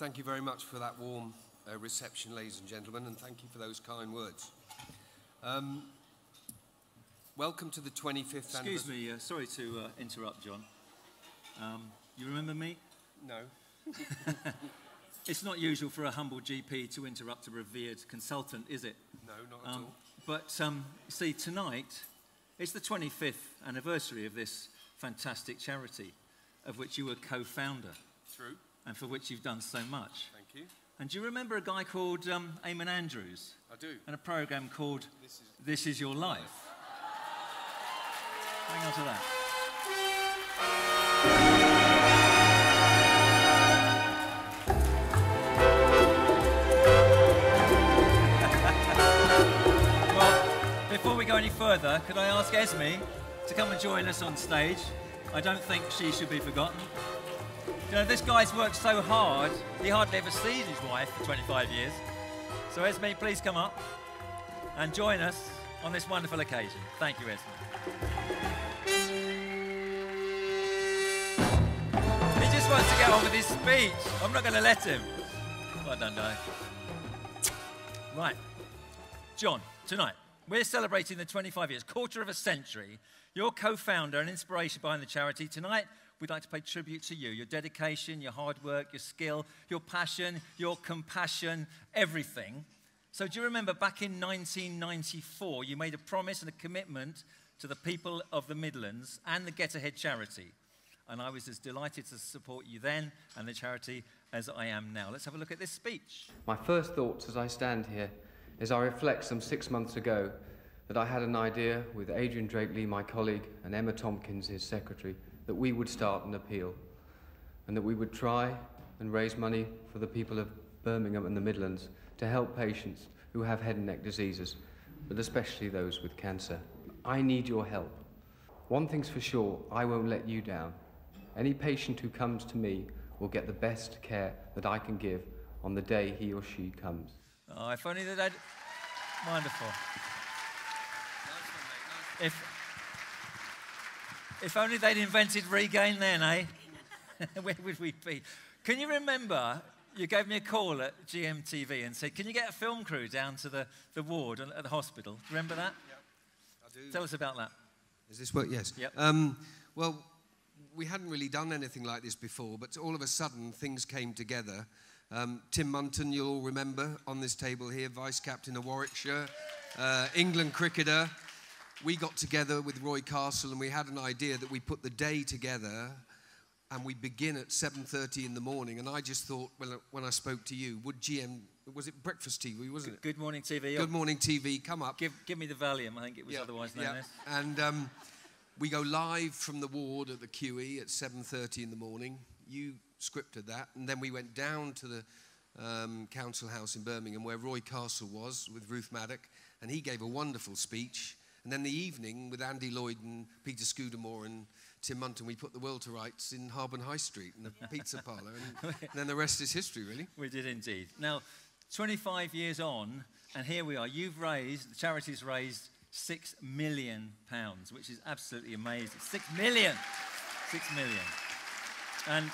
thank you very much for that warm uh, reception, ladies and gentlemen, and thank you for those kind words. Um, welcome to the 25th Excuse me, uh, sorry to uh, interrupt, John. Um, you remember me? No. It's not usual for a humble GP to interrupt a revered consultant, is it? No, not at Um, all. but um, see, tonight is the 25th anniversary of this fantastic charity, of which you were co-founder, True. And for which you've done so much. Thank you. And do you remember a guy called um, Eamon Andrews I do. and a program called This is This Is Your Life? Hang on to that. well, before we go any further, could I ask Esme to come and join us on stage? I don't think she should be forgotten. You know, this guy's worked so hard, he hardly ever sees his wife for 25 years. So, Esme, please come up and join us on this wonderful occasion. Thank you, Esme. He just wants to get on with his speech. I'm not going to let him. Well done, darling. Right. John, tonight, we're celebrating the 25 years, quarter of a century. Your co founder and inspiration behind the charity. Tonight, we'd like to pay tribute to you your dedication, your hard work, your skill, your passion, your compassion, everything. So, do you remember back in 1994, you made a promise and a commitment to the people of the Midlands and the Get A-Head charity? And I was as delighted to support you then and the charity as I am now. Let's have a look at this speech. My first thoughts as I stand here is I reflect some six months ago that I had an idea with Adrian Drake-Lee, my colleague, and Emma Tompkins, his secretary, that we would start an appeal and that we would try and raise money for the people of Birmingham and the Midlands to help patients who have head and neck diseases, but especially those with cancer. I need your help. One thing's for sure, I won't let you down. Any patient who comes to me will get the best care that I can give on the day he or she comes. Oh, if only that I'd. Wonderful. If, if only they'd invented Rogaine then, eh? Where would we be? Can you remember you gave me a call at GMTV and said, Can you get a film crew down to the, the ward at the hospital? Remember that? I do. Tell us about that. Is this what? Yes. Yep. Um, well, we hadn't really done anything like this before, but all of a sudden things came together. Um, Tim Munton, you'll all remember, on this table here, vice captain of Warwickshire, uh, England cricketer. We got together with Roy Castle and we had an idea that we put the day together and we begin at 7.30 in the morning. And I just thought, well, when I spoke to you, would GM, was it Breakfast TV, wasn't it? Good morning, TV. Good Morning TV, come up. Give, give me the Valium, I think it was otherwise known as. And um, we go live from the ward at the QE at 7.30 in the morning. You scripted that. And then we went down to the um, council house in Birmingham where Roy Castle was with Ruth Madoc. And he gave a wonderful speech. And then the evening with Andy Lloyd and Peter Scudamore and Tim Munton, we put the world to rights in Harborne High Street in the pizza parlour. And, and then the rest is history, really. We did indeed. Now, 25 years on, and here we are. You've raised, the charity's raised six million pounds, which is absolutely amazing. Six million! Six million. And,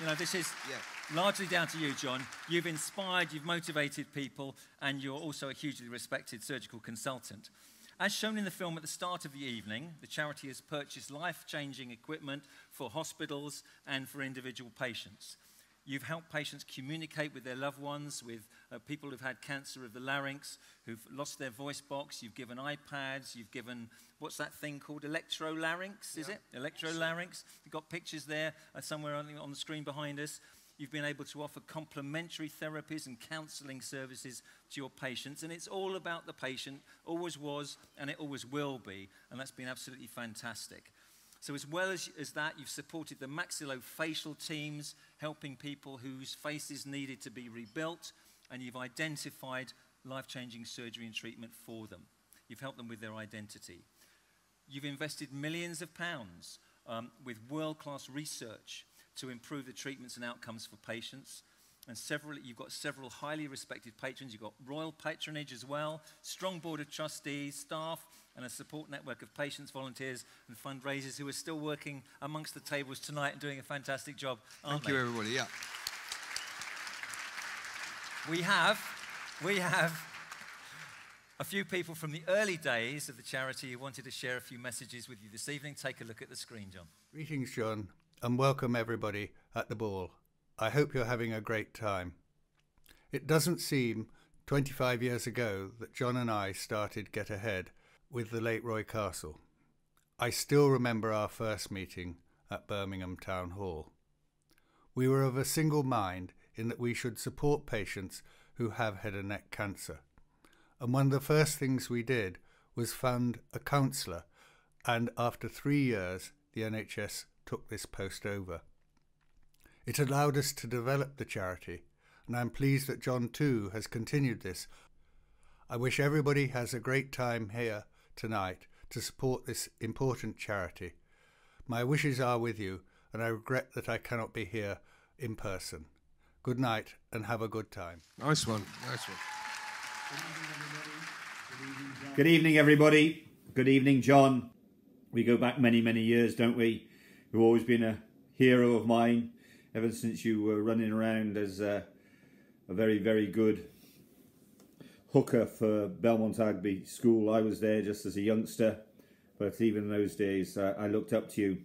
you know, this is Yeah. largely down to you, John. You've inspired, you've motivated people, and you're also a hugely respected surgical consultant. As shown in the film at the start of the evening, the charity has purchased life changing equipment for hospitals and for individual patients. You've helped patients communicate with their loved ones, with uh, people who've had cancer of the larynx, who've lost their voice box. You've given iPads. You've given, what's that thing called? Electrolarynx, is Yeah. it? Electrolarynx. You've got pictures there uh, somewhere on the, on the screen behind us. You've been able to offer complementary therapies and counselling services to your patients. And it's all about the patient, always was, and it always will be. And that's been absolutely fantastic. So, as well as, as that, you've supported the maxillofacial teams, helping people whose faces needed to be rebuilt, and you've identified life changing surgery and treatment for them. You've helped them with their identity. You've invested millions of pounds um, with world class research to improve the treatments and outcomes for patients. And several, you've got several highly respected patrons. You've got royal patronage as well, strong board of trustees, staff, and a support network of patients, volunteers, and fundraisers who are still working amongst the tables tonight and doing a fantastic job. Thank you, everybody. Yeah. we have, we have a few people from the early days of the charity who wanted to share a few messages with you this evening. Take a look at the screen, John. Greetings, John, and welcome everybody at the ball. I hope you're having a great time. It doesn't seem 25 years ago that John and I started Get A-Head with the late Roy Castle. I still remember our first meeting at Birmingham Town Hall. We were of a single mind in that we should support patients who have head and neck cancer. And one of the first things we did was fund a counsellor, and after three years, the NHS took this post over. It allowed us to develop the charity, and I'm pleased that John too has continued this. I wish everybody has a great time here tonight to support this important charity. My wishes are with you, and I regret that I cannot be here in person. Good night and have a good time. Nice one. Nice one. Good evening, everybody. Good evening, John. We go back many, many years, don't we? You've always been a hero of mine ever since you were running around as a, a very, very good hooker for Belmont Abbey School. I was there just as a youngster, but even in those days, uh, I looked up to you.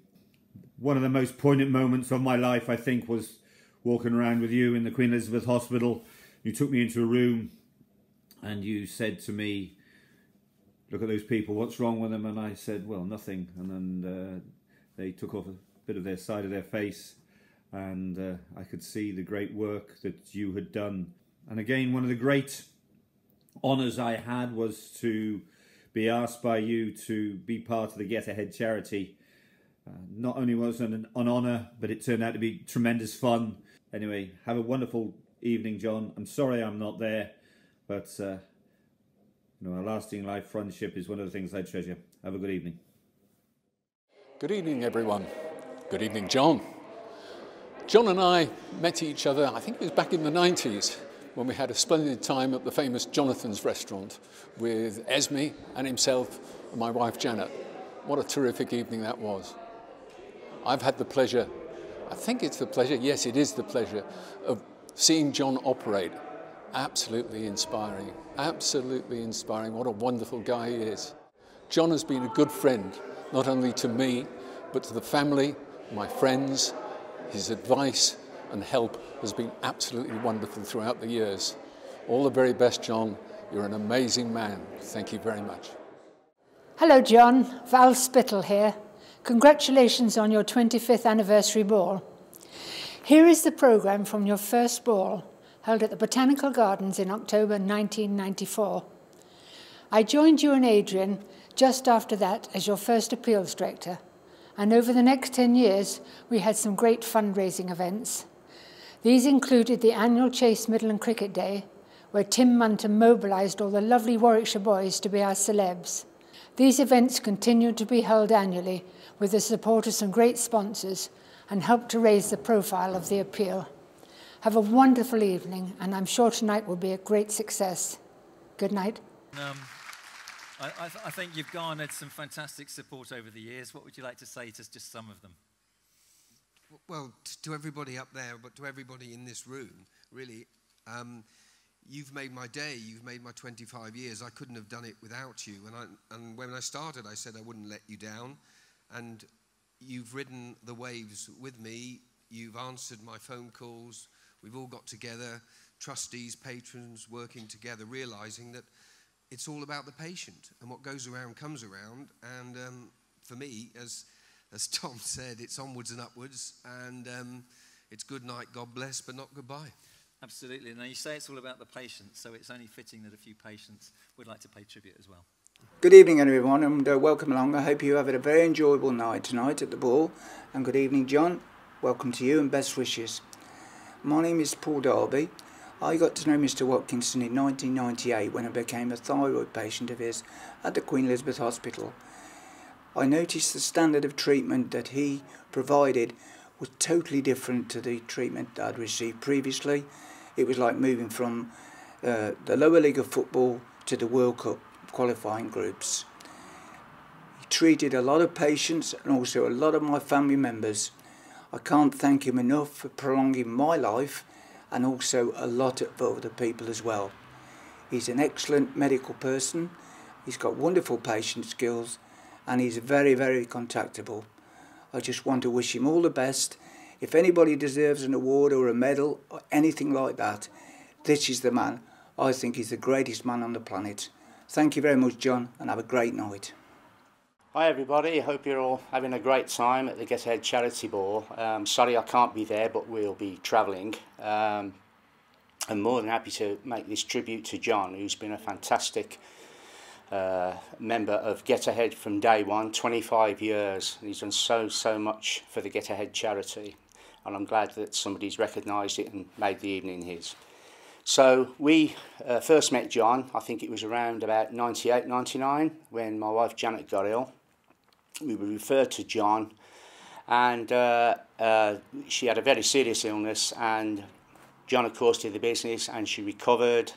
One of the most poignant moments of my life, I think, was walking around with you in the Queen Elizabeth Hospital. You took me into a room and you said to me, look at those people, what's wrong with them? And I said, well, nothing. And then uh, they took off a bit of their side of their face and uh, I could see the great work that you had done. And again, one of the great honours I had was to be asked by you to be part of the Get A-Head charity. Uh, not only was it an, an honour, but it turned out to be tremendous fun. Anyway, have a wonderful evening, John. I'm sorry I'm not there, but uh, you know, a lasting life friendship is one of the things I treasure. Have a good evening. Good evening, everyone. Good evening, John. John and I met each other, I think it was back in the 90s, when we had a splendid time at the famous Jonathan's restaurant with Esme and himself and my wife Janet. What a terrific evening that was. I've had the pleasure I think it's the pleasure, yes, it is the pleasure of seeing John operate. Absolutely inspiring, absolutely inspiring. What a wonderful guy he is. John has been a good friend, not only to me, but to the family, my friends. His advice and help has been absolutely wonderful throughout the years. All the very best, John. You're an amazing man. Thank you very much. Hello, John. Val Spittle here. Congratulations on your 25th anniversary ball. Here is the programme from your first ball, held at the Botanical Gardens in October 1994. I joined you and Adrian just after that as your first appeals director, and over the next 10 years, we had some great fundraising events. These included the annual Chase Midland Cricket Day, where Tim Munton mobilised all the lovely Warwickshire boys to be our celebs. These events continued to be held annually with the support of some great sponsors and helped to raise the profile of the appeal. Have a wonderful evening, and I'm sure tonight will be a great success. Good night. Um, I, I, th I, think you've garnered some fantastic support over the years. What would you like to say to just some of them? Well, to everybody up there, but to everybody in this room, really, um, you've made my day. You've made my 25 years. I couldn't have done it without you. And, I, and when I started, I said I wouldn't let you down and you've ridden the waves with me. You've answered my phone calls. We've all got together, trustees, patrons, working together, realizing that it's all about the patient and what goes around comes around. And um, for me, as, as Tom said, it's onwards and upwards. And um, it's good night, God bless, but not goodbye. Absolutely. Now, you say it's all about the patient, so it's only fitting that a few patients would like to pay tribute as well. Good evening, everyone, and uh, welcome along. I hope you have had a very enjoyable night tonight at the ball. And good evening, John. Welcome to you and best wishes. My name is Paul Darby. I got to know Mr. Watkinson in 1998 when I became a thyroid patient of his at the Queen Elizabeth Hospital. I noticed the standard of treatment that he provided was totally different to the treatment I'd received previously. It was like moving from uh, the lower league of football to the World Cup qualifying groups. He treated a lot of patients and also a lot of my family members. I can't thank him enough for prolonging my life and also a lot of other people as well. He's an excellent medical person, he's got wonderful patient skills and he's very, very contactable. I just want to wish him all the best. If anybody deserves an award or a medal or anything like that, this is the man. I think he's the greatest man on the planet. Thank you very much, John, and have a great night. Hi everybody, hope you're all having a great time at the Get A-Head Charity Ball. Um, sorry I can't be there, but we'll be travelling. Um, I'm more than happy to make this tribute to John, who's been a fantastic uh, member of Get A-Head from day one, 25 years. He's done so, so much for the Get A-Head charity, and I'm glad that somebody's recognised it and made the evening his. So we uh, first met John, I think it was around about 98, 99, when my wife Janet got ill. We were referred to John, and uh, uh, she had a very serious illness, and John, of course, did the business, and she recovered,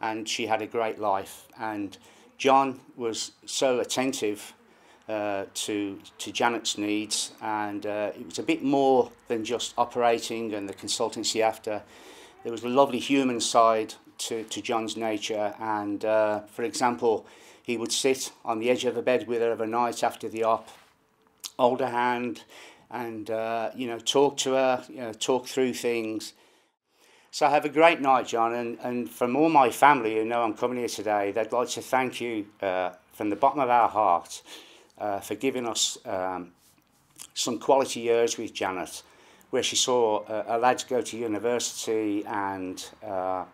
and she had a great life. And John was so attentive uh, to to Janet's needs, and uh, it was a bit more than just operating and the consultancy after. There was a lovely human side to, to John's nature, and uh, for example, he would sit on the edge of a bed with her of a overnight after the op, hold her hand, and uh, you know talk to her, you know, talk through things. So have a great night, John, and, and from all my family who know I'm coming here today, they'd like to thank you uh, from the bottom of our heart uh, for giving us um, some quality years with Janet, where she saw uh, a lad go to university and uh,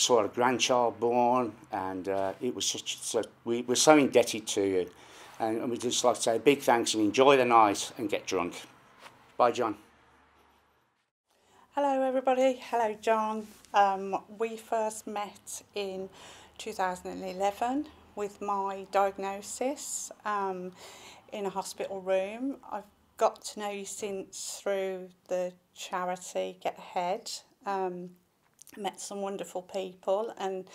saw a grandchild born, and uh, it was just so we were so indebted to you, and, and we just like to say a big thanks and enjoy the night and get drunk. Bye, John. Hello, everybody. Hello, John. Um, we first met in 2011 with my diagnosis um, in a hospital room. I've got to know you since through the charity Get A-Head. Um, met some wonderful people and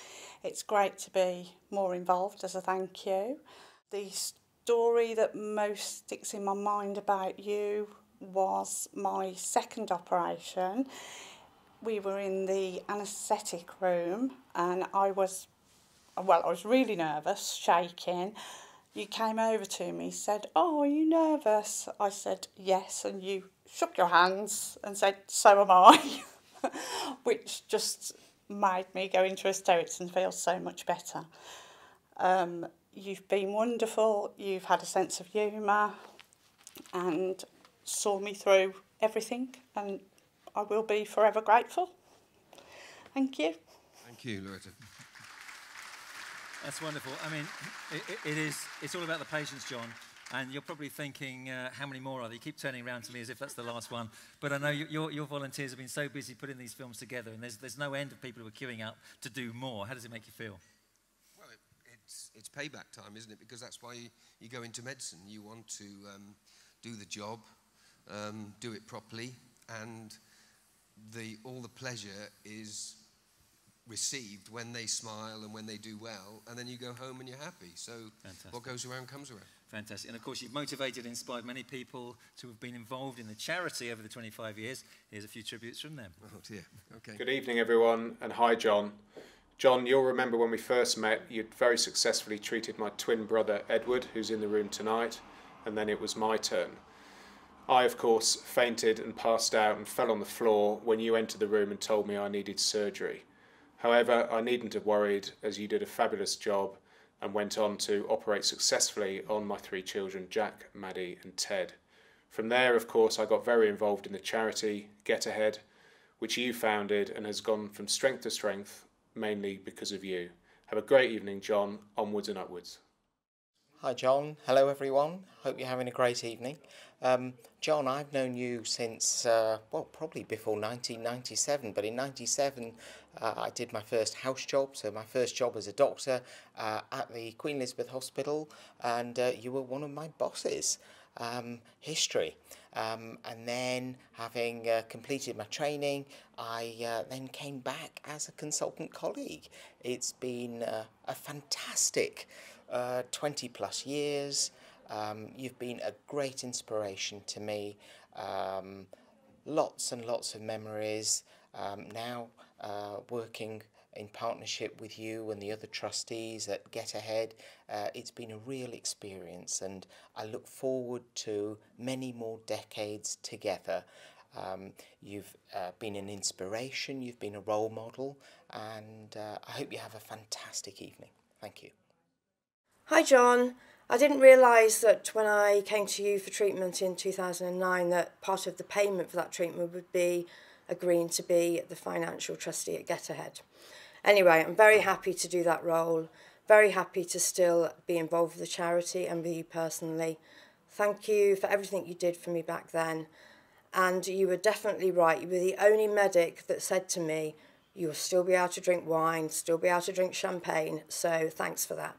it's great to be more involved as a thank you. The story that most sticks in my mind about you was my second operation. We were in the anaesthetic room and I was, well, I was really nervous, shaking. You came over to me, said, Oh, are you nervous? I said, Yes, and you shook your hands and said, So am I. which just made me go into hysterics and feel so much better. Um, you've been wonderful, you've had a sense of humour and saw me through everything and I will be forever grateful. Thank you. Thank you, Loretta. That's wonderful. I mean, it, it is, it's all about the patience, John. And you're probably thinking, uh, how many more are there? You keep turning around to me as if that's the last one. But I know you, your, your volunteers have been so busy putting these films together, and there's, there's no end of people who are queuing up to do more. How does it make you feel? Well, it, it's, it's payback time, isn't it? Because that's why you, you go into medicine. You want to um, do the job, um, do it properly, and the, all the pleasure is received when they smile and when they do well, and then you go home and you're happy. So Fantastic. what goes around comes around. Fantastic. And of course, you've motivated and inspired many people to have been involved in the charity over the 25 years. Here's a few tributes from them. Oh, dear. Okay. Good evening, everyone, and hi, John. John, you'll remember when we first met, you'd very successfully treated my twin brother, Edward, who's in the room tonight, and then it was my turn. I, of course, fainted and passed out and fell on the floor when you entered the room and told me I needed surgery. However, I needn't have worried, as you did a fabulous job and went on to operate successfully on my three children, Jack, Maddie, and Ted. From there, of course, I got very involved in the charity Get A-Head, which you founded and has gone from strength to strength, mainly because of you. Have a great evening, John. Onwards and upwards. Hi, John. Hello, everyone. Hope you're having a great evening. Um, John, I've known you since, uh, well, probably before 1997, but in 97 uh, I did my first house job, so my first job as a doctor uh, at the Queen Elizabeth Hospital, and uh, you were one of my bosses. Um, history. Um, and then, having uh, completed my training, I uh, then came back as a consultant colleague. It's been uh, a fantastic uh, 20 plus years. Um, you've been a great inspiration to me. Um, lots and lots of memories. um, now uh, working in partnership with you and the other trustees at Get A-Head. Uh, it's been a real experience, and I look forward to many more decades together. Um, you've uh, been an inspiration, you've been a role model, and uh, I hope you have a fantastic evening. Thank you. Hi, John. I didn't realise that when I came to you for treatment in 2009 that part of the payment for that treatment would be agreeing to be the financial trustee at Get Ahead. Anyway, I'm very happy to do that role, very happy to still be involved with the charity and with you personally. Thank you for everything you did for me back then. And you were definitely right. You were the only medic that said to me, you'll still be able to drink wine, still be able to drink champagne. So thanks for that.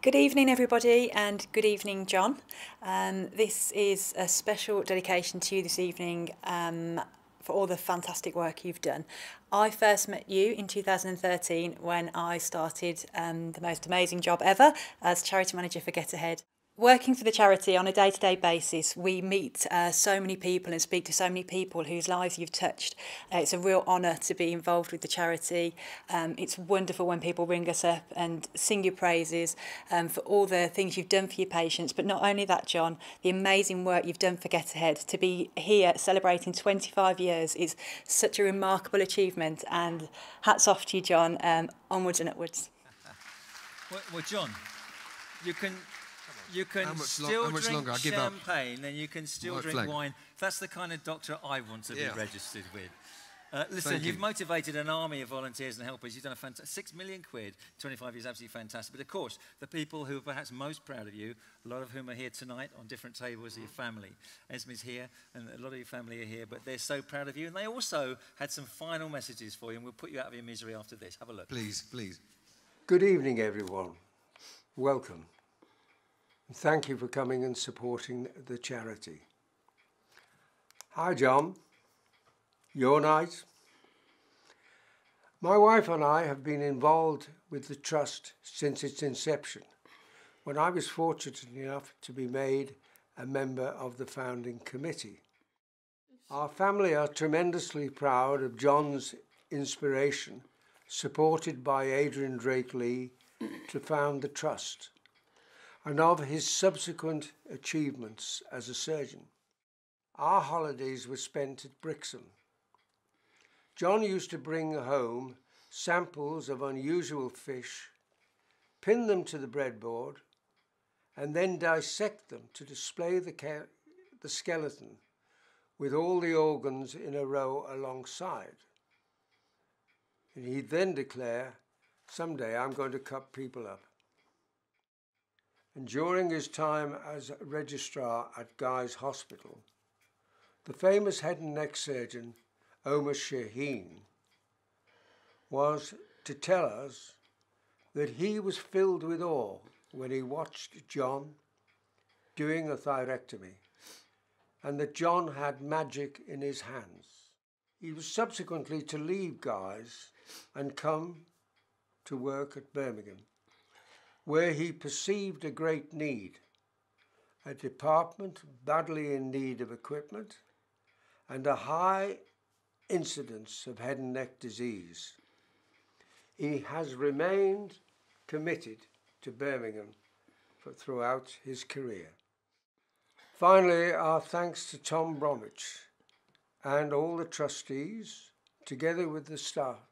Good evening, everybody, and good evening, John. Um, this is a special dedication to you this evening um, for all the fantastic work you've done. I first met you in 2013 when I started um, the most amazing job ever as charity manager for Get Ahead. Working for the charity on a day-to-day basis we meet uh, so many people and speak to so many people whose lives you've touched. Uh, it's a real honour to be involved with the charity. Um, it's wonderful when people ring us up and sing your praises um, for all the things you've done for your patients. But not only that John the amazing work you've done for Get A-Head. To be here celebrating 25 years is such a remarkable achievement and hats off to you John um, onwards and upwards. Well, well John you can you can still lo- drink longer? champagne and you can still drink flag. wine. That's the kind of doctor I want to yeah. be registered with. Uh, listen, Thank you've you. motivated an army of volunteers and helpers. You've done a fantastic six million quid, 25 years, absolutely fantastic. But of course, the people who are perhaps most proud of you, a lot of whom are here tonight on different tables, are your family. Esme's here, and a lot of your family are here, but they're so proud of you. And they also had some final messages for you, and we'll put you out of your misery after this. Have a look. Please, please. Good evening, everyone. Welcome. Thank you for coming and supporting the charity. Hi, John. Your night. My wife and I have been involved with the Trust since its inception, when I was fortunate enough to be made a member of the founding committee. Our family are tremendously proud of John's inspiration, supported by Adrian Drake Lee, to found the Trust and of his subsequent achievements as a surgeon. Our holidays were spent at Brixham. John used to bring home samples of unusual fish, pin them to the breadboard, and then dissect them to display the, the skeleton with all the organs in a row alongside. And he'd then declare, Someday I'm going to cut people up and during his time as registrar at Guy's Hospital, the famous head and neck surgeon Omar Shaheen was to tell us that he was filled with awe when he watched John doing a thyroidectomy and that John had magic in his hands. He was subsequently to leave Guy's and come to work at Birmingham where he perceived a great need, a department badly in need of equipment, and a high incidence of head and neck disease. He has remained committed to Birmingham for, throughout his career. Finally, our thanks to Tom Bromwich and all the trustees, together with the staff,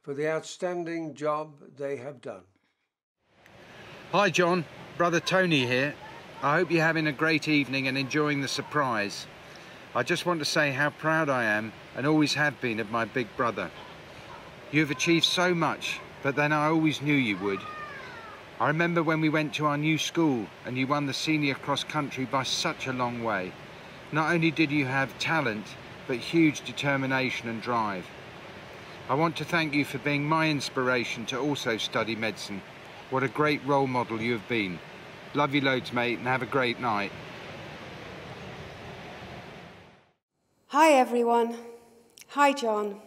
for the outstanding job they have done. Hi John, brother Tony here. I hope you're having a great evening and enjoying the surprise. I just want to say how proud I am and always have been of my big brother. You have achieved so much, but then I always knew you would. I remember when we went to our new school and you won the senior cross country by such a long way. Not only did you have talent, but huge determination and drive. I want to thank you for being my inspiration to also study medicine what a great role model you have been. Love you loads, mate, and have a great night. Hi, everyone. Hi, John.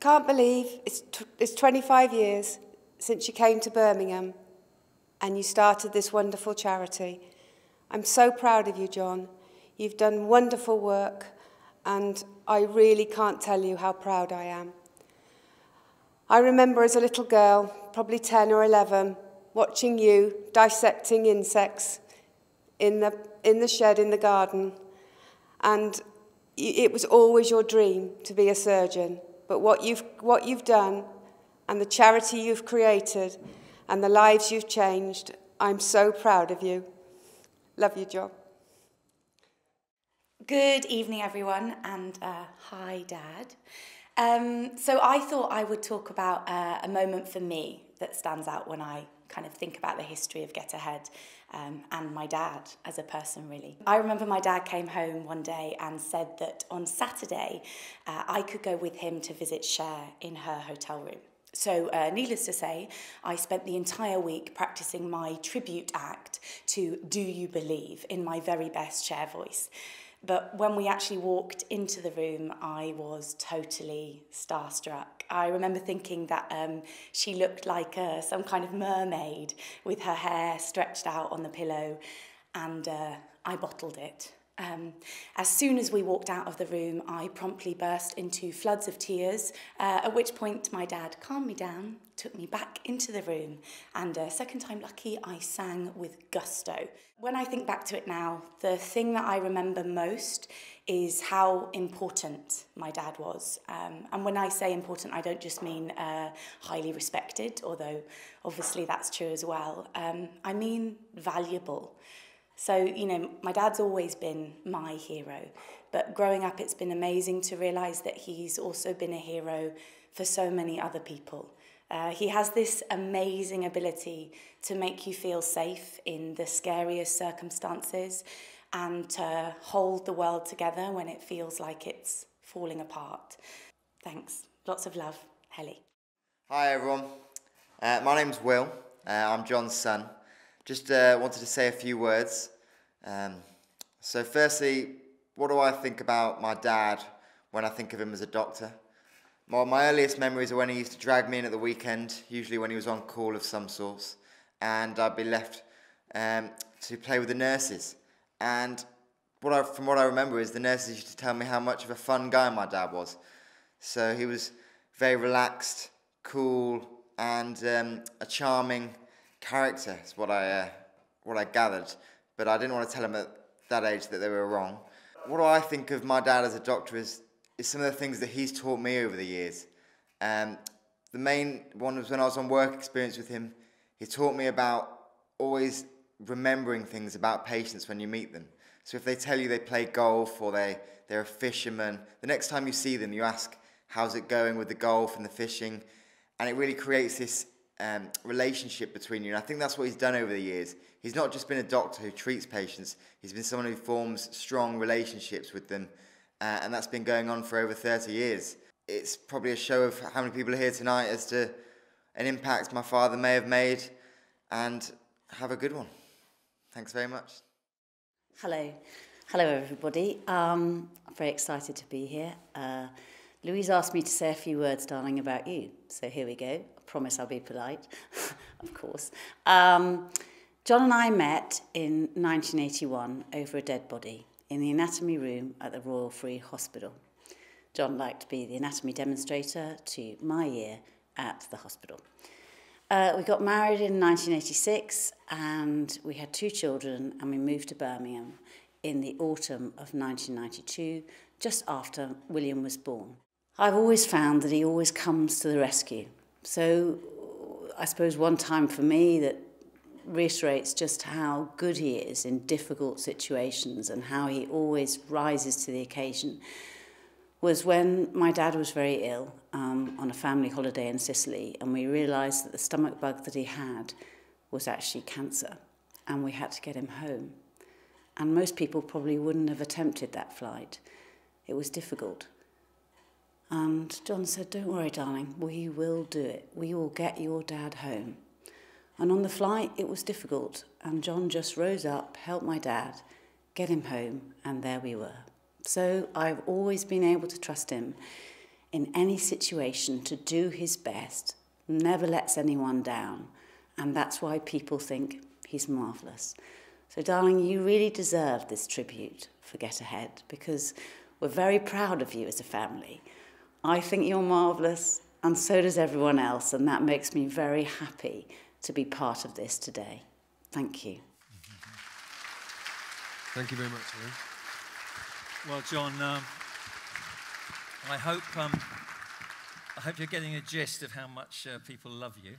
Can't believe it's, it's 25 years since you came to Birmingham and you started this wonderful charity. I'm so proud of you, John. You've done wonderful work and I really can't tell you how proud I am. I remember as a little girl, probably 10 or 11, watching you dissecting insects in the, in the shed in the garden. And it was always your dream to be a surgeon. But what you've, what you've done and the charity you've created and the lives you've changed, I'm so proud of you. Love you, John. Good evening, everyone, and uh, hi, Dad. Um, so I thought I would talk about uh, a moment for me that stands out when I kind of think about the history of Get A-Head um, and my dad as a person, really. I remember my dad came home one day and said that on Saturday uh, I could go with him to visit Cher in her hotel room. So, uh, needless to say, I spent the entire week practicing my tribute act to Do You Believe in my very best Cher voice. But when we actually walked into the room, I was totally starstruck. I remember thinking that um, she looked like uh, some kind of mermaid with her hair stretched out on the pillow, and uh, I bottled it. Um, as soon as we walked out of the room, I promptly burst into floods of tears, uh, at which point my dad calmed me down, took me back into the room, and uh, second time lucky, I sang with gusto. When I think back to it now, the thing that I remember most is how important my dad was. Um, and when I say important, I don't just mean uh, highly respected, although obviously that's true as well. Um, I mean valuable. So, you know, my dad's always been my hero, but growing up, it's been amazing to realise that he's also been a hero for so many other people. Uh, he has this amazing ability to make you feel safe in the scariest circumstances and to hold the world together when it feels like it's falling apart. Thanks. Lots of love, Helly. Hi, everyone. Uh, my name's Will. Uh, I'm John's son. Just uh, wanted to say a few words. Um, so, firstly, what do I think about my dad when I think of him as a doctor? Well, my earliest memories are when he used to drag me in at the weekend, usually when he was on call of some sort, and I'd be left um, to play with the nurses. And what I, from what I remember is the nurses used to tell me how much of a fun guy my dad was. So he was very relaxed, cool, and um, a charming character is what I uh, what I gathered, but I didn't want to tell him at that age that they were wrong. What do I think of my dad as a doctor is is some of the things that he's taught me over the years. Um, the main one was when I was on work experience with him. He taught me about always remembering things about patients when you meet them. So if they tell you they play golf or they, they're a fisherman, the next time you see them, you ask, how's it going with the golf and the fishing? And it really creates this um, relationship between you. And I think that's what he's done over the years. He's not just been a doctor who treats patients, he's been someone who forms strong relationships with them. Uh, and that's been going on for over 30 years. It's probably a show of how many people are here tonight as to an impact my father may have made. And have a good one. Thanks very much. Hello. Hello, everybody. Um, I'm very excited to be here. Uh, Louise asked me to say a few words, darling, about you. So here we go. Promise I'll be polite, of course. Um, John and I met in 1981 over a dead body in the anatomy room at the Royal Free Hospital. John liked to be the anatomy demonstrator to my year at the hospital. Uh, we got married in 1986 and we had two children and we moved to Birmingham in the autumn of 1992, just after William was born. I've always found that he always comes to the rescue. so I suppose one time for me that reiterates just how good he is in difficult situations and how he always rises to the occasion was when my dad was very ill um, on a family holiday in Sicily and we realized that the stomach bug that he had was actually cancer and we had to get him home. And most people probably wouldn't have attempted that flight. It was difficult. And John said, Don't worry, darling, we will do it. We will get your dad home. And on the flight, it was difficult, and John just rose up, helped my dad, get him home, and there we were. So I've always been able to trust him in any situation to do his best, never lets anyone down, and that's why people think he's marvellous. So, darling, you really deserve this tribute for Get A-Head because We're very proud of you as a family. I think you're marvellous, and so does everyone else, and that makes me very happy to be part of this today. Thank you. Thank you very much, Lee. Well, John, um, I hope um, I hope you're getting a gist of how much uh, people love you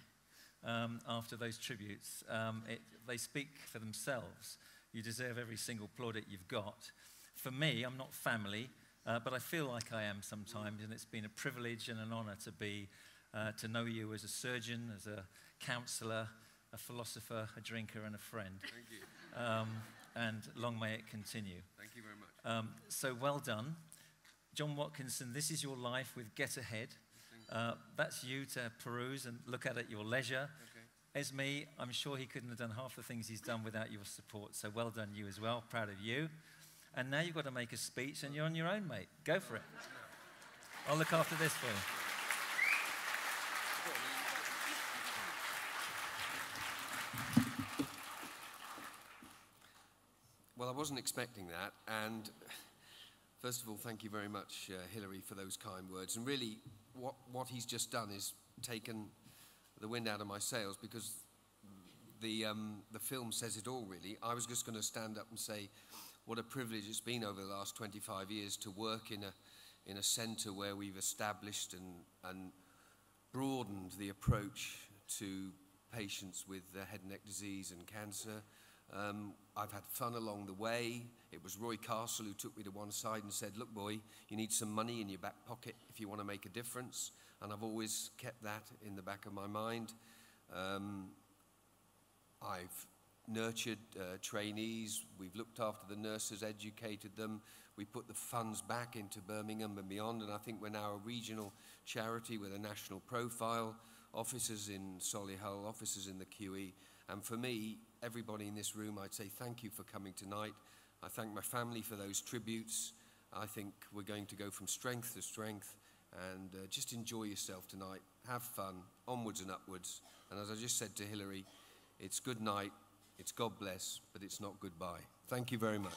um, after those tributes. Um, it, they speak for themselves. You deserve every single plaudit you've got. For me, I'm not family, uh, but I feel like I am sometimes, and it's been a privilege and an honour to be uh, to know you as a surgeon, as a counsellor, a philosopher, a drinker, and a friend. Thank you. Um, and long may it continue. Thank you very much. Um, so well done. John Watkinson, this is your life with Get A-Head. Uh, that's you to peruse and look at at your leisure. Okay. Esme, I'm sure he couldn't have done half the things he's done without your support. So well done, you as well. Proud of you. And now you've got to make a speech, and you're on your own, mate. Go for it. I'll look after this for you. Well, I wasn't expecting that. And first of all, thank you very much, uh, Hilary, for those kind words. And really, what, what he's just done is taken the wind out of my sails because the, um, the film says it all, really. I was just going to stand up and say what a privilege it's been over the last 25 years to work in a, in a centre where we've established and, and broadened the approach to patients with head and neck disease and cancer. Um, I've had fun along the way. It was Roy Castle who took me to one side and said, Look, boy, you need some money in your back pocket if you want to make a difference. And I've always kept that in the back of my mind. Um, I've nurtured uh, trainees, we've looked after the nurses, educated them, we put the funds back into Birmingham and beyond, and I think we're now a regional charity with a national profile, officers in Solihull, officers in the QE, and for me, everybody in this room, I'd say thank you for coming tonight. I thank my family for those tributes. I think we're going to go from strength to strength and uh, just enjoy yourself tonight. Have fun, onwards and upwards. And as I just said to Hillary, it's good night, it's God bless, but it's not goodbye. Thank you very much.